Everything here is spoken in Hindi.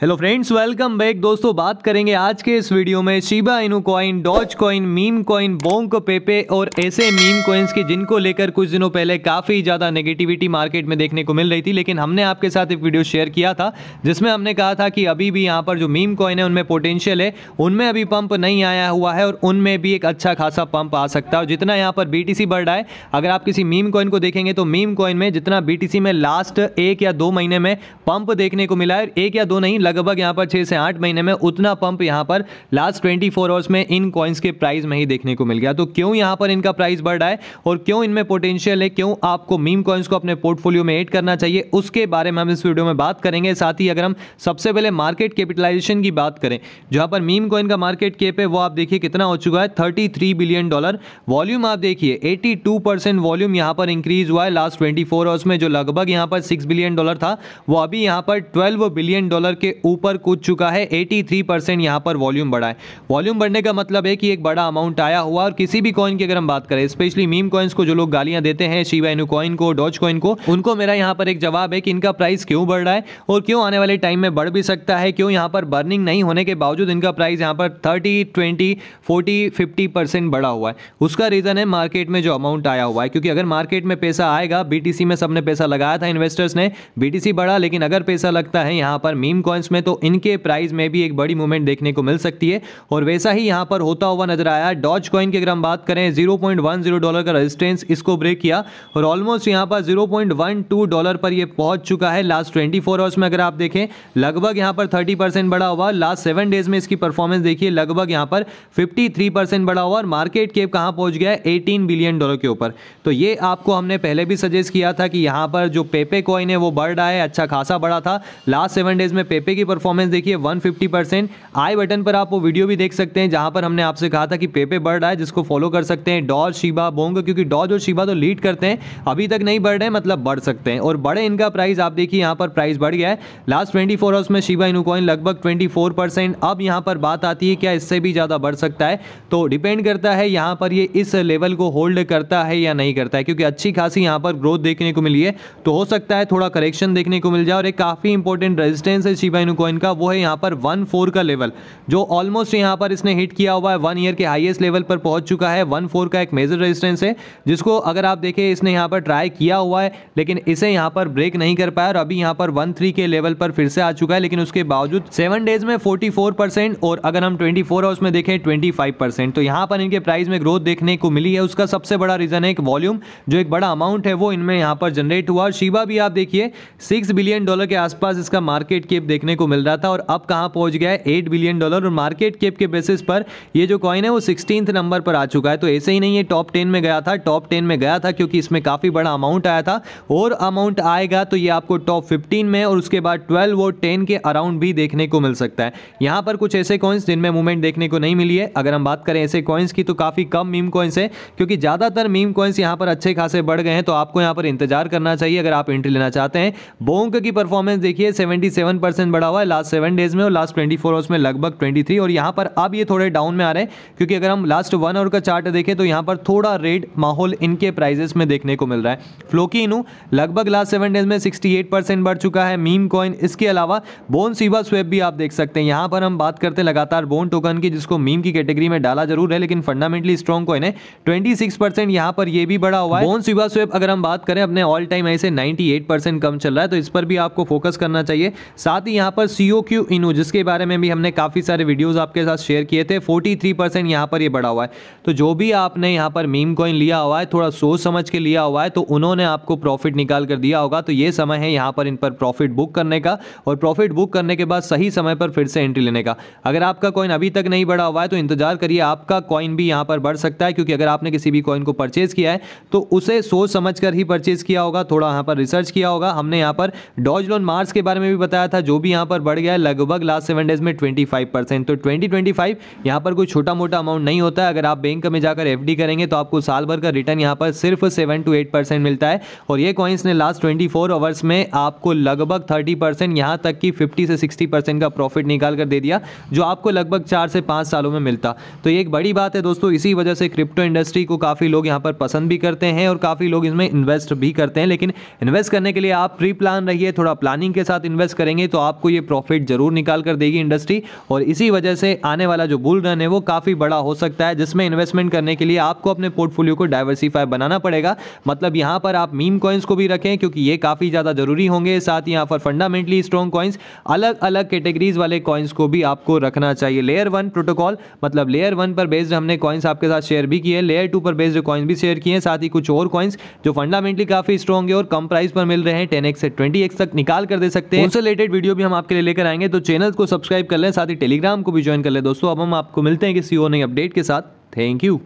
हेलो फ्रेंड्स वेलकम बैक दोस्तों, बात करेंगे आज के इस वीडियो में Shiba Inu coin Doge coin meme coin Bonk Pepe और ऐसे मीम कॉइन्स की जिनको लेकर कुछ दिनों पहले काफ़ी ज़्यादा नेगेटिविटी मार्केट में देखने को मिल रही थी, लेकिन हमने आपके साथ एक वीडियो शेयर किया था, जिसमें हमने कहा था कि अभी भी यहाँ पर जो मीम कॉइन है, उनमें पोटेंशियल है, उनमें अभी पंप नहीं आया हुआ है और उनमें भी एक अच्छा खासा पंप आ सकता है। और जितना यहाँ पर बी टी बढ़ रहा है, अगर आप किसी मीम कॉइन को देखेंगे तो मीम कॉइन में जितना बी में लास्ट एक या दो महीने में पंप देखने को मिला है, एक या दो नहीं लगभग यहाँ पर छः से आठ महीने में उतना पंप यहाँ पर लास्ट ट्वेंटी फोर आवर्स में इन कॉइन्स के प्राइस में ही देखने को मिल गया। तो क्यों यहाँ पर इनका प्राइस बढ़ रहा है और क्यों इनमें पोटेंशियल है? क्यों आपको मीम कॉइन्स को अपने पोर्टफोलियो में एड करना चाहिए? उसके बारे में हम इस वीडियो में बात करेंगे। साथ ही अगर हम सबसे पहले मार्केट कैपिटलाइजेशन की बात करें, जहाँ पर मीम कॉइन का मार्केट केप है, वो आप देखिए कितना हो चुका है थर्टी बिलियन डॉलर वॉल्यूम आप देखिए एटी वॉल्यूम यहाँ पर इंक्रीज हुआ है लास्ट ट्वेंटी फोर आवर्स में, जो लगभग यहाँ पर सिक्स बिलियन डॉलर था। वो अभी यहाँ पर ट्वेल्व बिलियन डॉलर के ऊपर कूद चुका है। 83 परसेंट यहाँ पर वॉल्यूम बढ़ा है। वॉल्यूम बढ़ने का मतलब है कि एक बड़ा अमाउंट आया हुआ और किसी भी कॉइन की अगर हम बात करें स्पेशली मीम कॉइन्स को जो लोग गालियाँ देते हैं शिवा इनू कॉइन को डॉज कॉइन को, उनको मेरा यहाँ पर एक जवाब है कि इनका प्राइस क्यों बढ़ रहा है और क्यों आने वाले टाइम में बढ़ भी सकता है, क्यों यहाँ पर बर्निंग नहीं होने के बावजूद इनका प्राइस यहाँ पर thirty twenty forty fifty percent बढ़ा हुआ है। उसका रीज़न है मार्केट में जो अमाउंट आया हुआ है, क्योंकि अगर मार्केट में पैसा आएगा बीटीसी में सबने पैसा लगाया था इन्वेस्टर्स ने बीटीसी बढ़ा, लेकिन अगर पैसा लगता है यहाँ पर मीम कॉइन्स में तो इनके प्राइस में भी एक बड़ी मूवमेंट देखने को मिल सकती है। और वैसा ही यहाँ पर होता हुआ नज़र आया डॉज कॉइन की अगर हम बात करें 0.10 डॉलर का रेजिस्टेंस इसको ब्रेक किया और ऑलमोस्ट यहाँ पर 0.12 डॉलर पर ये पहुँच चुका है लास्ट 24 फोर आवर्स में अगर आप देखें, लगभग यहाँ पर 30 परसेंट बढ़ा हुआ। लास्ट सेवन डेज़ में इसकी परफॉर्मेंस देखिए, लगभग यहाँ पर 53 परसेंट बढ़ा हुआ और मार्केट केप कहाँ पहुँच गया है? बिलियन डॉलर के ऊपर। तो ये आपको हमने पहले भी सजेस्ट किया था कि यहाँ पर जो पेपे कॉइन है वो बढ़ रहा है अच्छा खासा बढ़ा था। लास्ट सेवन डेज़ में पेपे की परफॉर्मेंस देखिए वन परसेंट आई बटन पर आप वो वीडियो भी देख सकते हैं, जहाँ पर हमने आपसे कहा था कि पेपे रहा है, जिसको फॉलो कर सकते हैं डॉज शिबा बोंग क्योंकि डॉज और शिबा तो लीड करते हैं, अभी तक नहीं बढ़ रहे मतलब बढ़ सकते हैं। और बड़े इनका प्राइस आप देखिए, यहाँ पर प्राइस बढ़ गया है। लास्ट ट्वेंटी आवर्स में शिबा इनू कॉइन लगभग ट्वेंटी अब यहाँ पर बात आती है, क्या इससे भी ज़्यादा बढ़ सकता है? तो डिपेंड करता है, यहाँ पर ये इस लेवल को होल्ड करता है या नहीं करता है, क्योंकि अच्छी खासी यहाँ पर ग्रोथ देखने को मिली है। तो हो सकता है, थोड़ा करेक्शन देखने को मिल जाए, और एक काफ़ी इंपॉर्टेंट रेजिस्टेंस है शिबा इनू कॉइन का, वो है यहाँ पर वन फोर का लेवल जो ऑलमोस्ट यहाँ पर इसने हिट किया हुआ है वन ईयर के हाईएस्ट लेवल पर पहुँच चुका है। वन फोर का एक मेजर रेजिस्टेंस है, जिसको अगर आप देखें, इसने यहाँ पर ट्राई किया हुआ है, लेकिन इसे यहाँ पर ब्रेक नहीं कर पाया और अभी यहाँ पर वन थ्री के लेवल पर फिर से आ चुका है, लेकिन उसके बावजूद सेवन डेज़ में फोर्टी और अगर हम ट्वेंटी फोर आवर्स में देखें ट्वेंटी तो यहाँ पर इनके प्राइस में ग्रोथ देखने को मिली है। उसका सबसे बड़ा रीजन है एक वॉल्यूम जो एक बड़ा अमाउंट है, वो इनमें यहाँ पर जनरेट हुआ। और शिवा भी आप देखिए सिक्स बिलियन डॉलर के आसपास इसका मार्केट केप देखने को मिल रहा था और अब कहाँ पहुँच गया है? एट बिलियन डॉलर और मार्केट कैप के बेसिस पर ये जो कॉइन है वो सिक्सटीन नंबर पर आ चुका है। तो ऐसे ही नहीं, ये टॉप टेन में गया था टॉप टेन में गया था क्योंकि इसमें काफ़ी बड़ा अमाउंट आया था। और अमाउंट आएगा तो ये आपको टॉप फिफ्टीन में और उसके बाद ट्वेल्व और टेन के अराउंड भी देखने को मिल सकता है। यहाँ पर कुछ ऐसे कॉइन्स जिनमें मूवमेंट देखने को नहीं मिली है। अगर हम बात करें ऐसे कॉइन्स की तो काफ़ी कम मीम कॉइन्स है, क्योंकि ज़्यादातर मीम कॉइन्स यहाँ पर अच्छे खासे बढ़ गए हैं तो आपको यहाँ पर इंतज़ार करना चाहिए। अगर आप एंट्री लेना चाहते हैं बोंक की परफॉर्मेंस देखिए सेवेंटी बढ़ा हुआ है लास्ट सेवन डेज़ में और लास्ट ट्वेंटी फोर आवर्स में लगभग ट्वेंटी थ्री और यहाँ पर अब ये थोड़े डाउन में आ रहे हैं, क्योंकि अगर हम लास्ट वन आवर का चार्ट देखें तो यहाँ पर थोड़ा रेड माहौल इनके प्राइजेस में देखने को मिल रहा है। फ्लोकी इनू लगभग लास्ट सेवन डेज़ में 68 परसेंट बढ़ चुका है। मीम कॉइन इसके अलावा बोन सीवा स्वेप भी आप देख सकते हैं। यहाँ पर हम बात करते हैं लगातार बोन टोकन की, जिसको मीम की कैटेगरी में डाला ज़रूर है, लेकिन फंडामेंटली स्ट्रॉन्ग कॉइन है। ट्वेंटी सिक्स परसेंट यहाँ पर ये भी बढ़ा हुआ है। बोन सीवा स्वेप अगर हम बात करें, अपने ऑल टाइम ऐसे नाइनटी एट परसेंट कम चल रहा है तो इस पर भी आपको फोकस करना चाहिए। साथ ही यहाँ पर सीओ क्यू इनू जिसके बारे में भी हमने काफ़ी सारे वीडियोज़ आपके साथ शेयर किए थे 43 परसेंट यहाँ पर ये बढ़ा हुआ है। तो जो भी आपने यहाँ पर मीम कॉइन लिया हुआ है, थोड़ा सोच समझ के लिया हुआ है तो उन्होंने आपको प्रॉफिट निकाल कर दिया होगा। तो ये समय है यहाँ पर इन पर प्रॉफिट बुक करने का और प्रॉफिट बुक करने के बाद सही समय पर फिर से एंट्री लेने का। अगर आपका कॉइन अभी तक नहीं बढ़ा हुआ है तो इंतज़ार करिए, आपका कॉइन भी यहाँ पर बढ़ सकता है, क्योंकि अगर आपने किसी भी कॉइन को परचेज किया है तो उसे सोच समझ ही परचेज किया होगा, थोड़ा यहाँ पर रिसर्च किया होगा। हमने यहाँ पर डॉज लोन मार्स के बारे में भी बताया था, जो भी यहाँ पर बढ़ गया है, लगभग लास्ट सेवन डेज़ में ट्वेंटी परसेंट तो ट्वेंटी ट्वेंटी यहाँ पर कोई छोटा मोटा अमाउंट नहीं होता है। अगर आप बैंक में जाकर एफडी करेंगे तो आपको साल भर का रिटर्न यहाँ पर सिर्फ़ सेवन टू एट परसेंट मिलता है। और ये कॉइन्स ने लास्ट ट्वेंटी फोर आवर्स में आपको लगभग थर्टी परसेंट यहाँ तक कि फिफ्टी से सिक्सटी परसेंट का प्रॉफिट निकाल कर दे दिया, जो आपको लगभग चार से पाँच सालों में मिलता। तो ये एक बड़ी बात है दोस्तों, इसी वजह से क्रिप्टो इंडस्ट्री को काफ़ी लोग यहाँ पर पसंद भी करते हैं और काफ़ी लोग इसमें इन्वेस्ट भी करते हैं। लेकिन इन्वेस्ट करने के लिए आप प्री प्लान रहिए, थोड़ा प्लानिंग के साथ इन्वेस्ट करेंगे तो आपको ये प्रॉफिट ज़रूर निकाल कर देगी इंडस्ट्री और इसी वजह से आने वाला जो बुल रन है वो काफ़ी बड़ा हो सकता है, जिसमें इन्वेस्टमेंट करने के लिए आपको अपने पोर्टफोलियो को डाइवर्सिफाई बनाना पड़ेगा। मतलब यहाँ पर आप मीम कॉइन्स को भी रखें, क्योंकि ये काफ़ी ज़्यादा ज़रूरी होंगे। साथ ही यहाँ पर फंडामेंटली स्ट्रॉन्ग कॉइन्स अलग अलग कैटेगरीज वाले कॉइन्स को भी आपको रखना चाहिए। लेयर वन प्रोटोकॉल मतलब लेयर वन पर बेस्ड हमने कॉइन्स आपके साथ शेयर भी किए लेयर टू पर बेस्ड कॉइन्स भी शेयर किए साथ ही कुछ और कॉइन्स जो फंडामेंटली काफ़ी स्ट्रॉन्ग है और कम प्राइस पर मिल रहे हैं। टेन से ट्वेंटी तक निकाल कर दे सकते हैं। उनसे रिलेटेड वीडियो भी हम आपके लिए लेकर आएँगे तो चैनल को सब्सक्राइब कर लें, साथ ही टेलीग्राम को भी ज्वाइन कर लें। दोस्तों, अब हम आपको मिलते हैं किसी और नई अपडेट के साथ। Thank you.